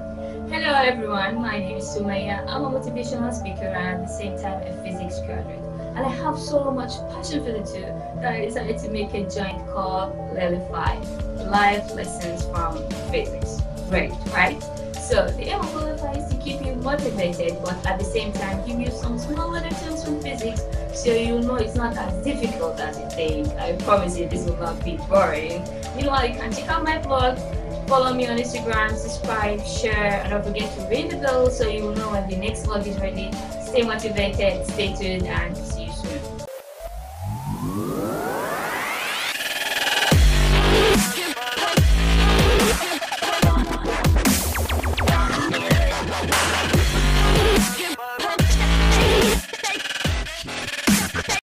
Hello everyone, my name is Sumaya. I'm a motivational speaker and at the same time a physics graduate. And I have so much passion for the two that I decided to make a joint called Lilephy, Life Lessons from Physics. Great, right? So the aim of Lilephy is to keep you motivated but at the same time give you some small little tips from physics so you know it's not as difficult as you think. I promise you this will not be boring. Meanwhile, you can check out my blog Follow me on Instagram, subscribe, share, and don't forget to ring the bell so you will know when the next vlog is ready. Stay motivated, stay tuned, and